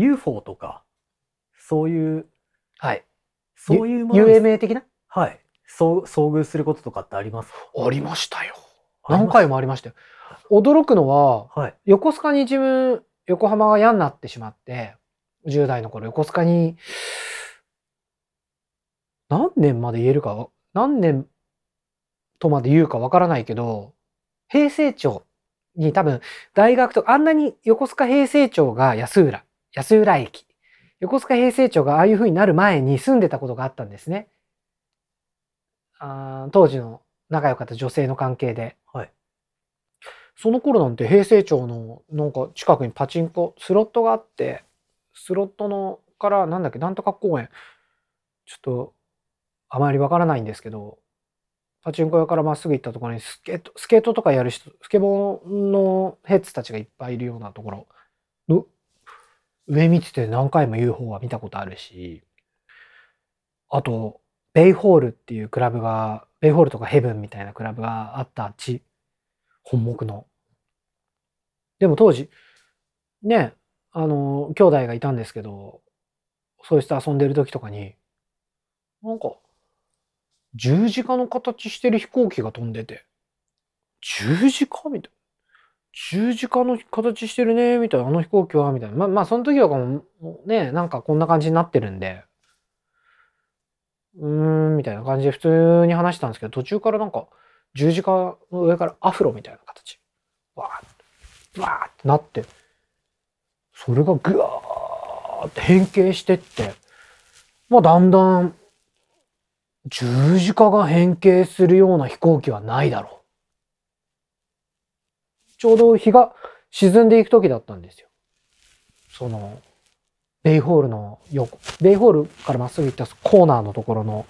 UFO とか、そういう、はい。そういうものに遊泳名的な？はい。そう、遭遇することとかってありますか？ありましたよ。何回もありましたよ。驚くのは、はい。横須賀に自分、横浜が嫌になってしまって、10代の頃、横須賀に、何年まで言えるか、何年とまで言うかわからないけど、平成町に多分、大学と、あんなに横須賀平成町が安浦、安浦駅。横須賀平成町がああいう風になる前に住んでたことがあったんですね。あー当時の仲良かった女性の関係で。はい。その頃なんて平成町のなんか近くにパチンコ、スロットがあって、スロットのからなんだっけ、なんとか公園。ちょっとあまりわからないんですけど、パチンコ屋からまっすぐ行ったところにスケート、スケートとかやる人、スケボーのヘッズたちがいっぱいいるようなところの上見てて何回も UFO は見たことあるし、あと、ベイホールっていうクラブが、ベイホールとかヘブンみたいなクラブがあった地、本木の。でも当時、ね、あの、兄弟がいたんですけど、そういう人遊んでる時とかに、なんか、十字架の形してる飛行機が飛んでて、十字架みたいな。十字架の形してるね、みたいな、あの飛行機は、みたいな。まあ、まあ、その時とかも、うね、なんかこんな感じになってるんで、うーん、みたいな感じで普通に話したんですけど、途中からなんか、十字架の上からアフロみたいな形。わーって、わーってなって、それがぐわーって変形してって、まあ、だんだん、十字架が変形するような飛行機はないだろう。ちょうど日が沈んでいく時だったんですよ。その、ベイホールの横、ベイホールからまっすぐ行ったコーナーのところの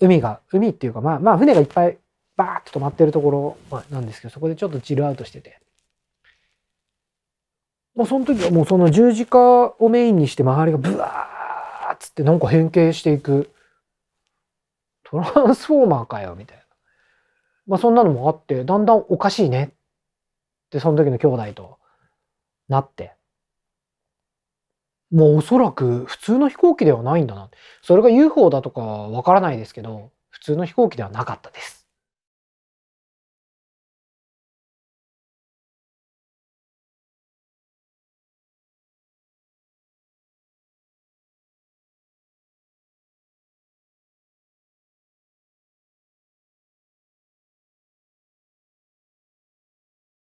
海が、海っていうかまあまあ船がいっぱいバーッと止まってるところなんですけど、そこでちょっとチルアウトしてて。もうその時はもうその十字架をメインにして周りがブワーッつってなんか変形していくトランスフォーマーかよみたいな。まあそんなのもあって、だんだんおかしいねでその時の兄弟となって。もうおそらく普通の飛行機ではないんだな。それが UFO だとかわからないですけど、普通の飛行機ではなかったです。